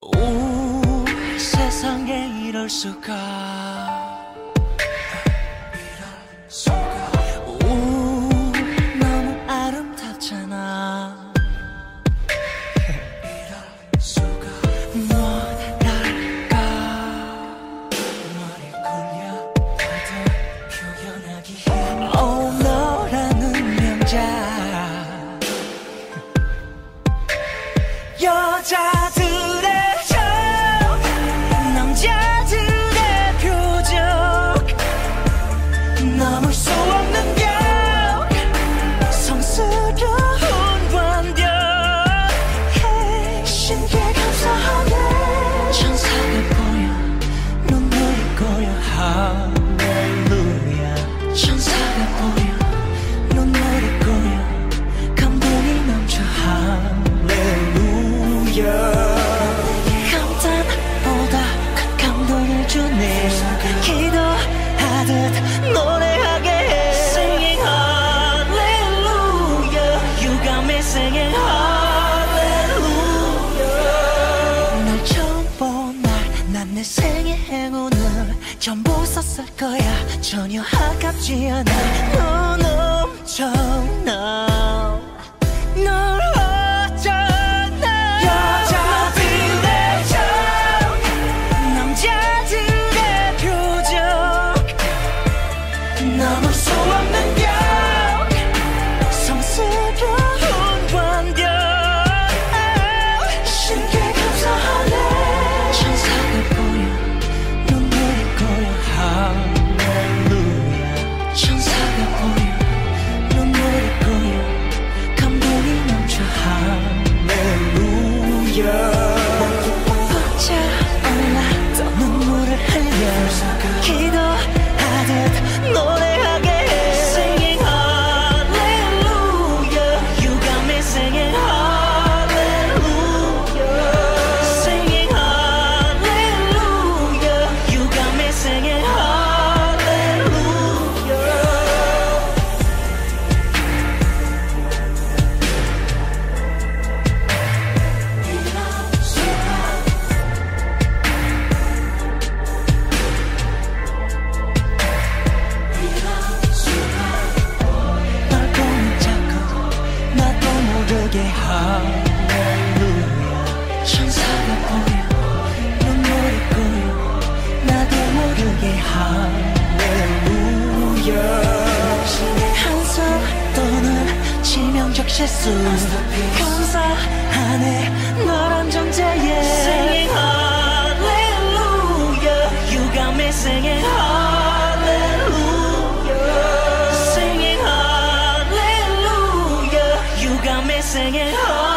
오 세상에 이럴 수가. 那么 전부 썼을 거야. 전혀 아깝지 않아. 넌 엄청나 you. 실수 감사하네. 너란 존재에 Singing hallelujah You got me singing hallelujah Singing hallelujah You got me singing hallelujah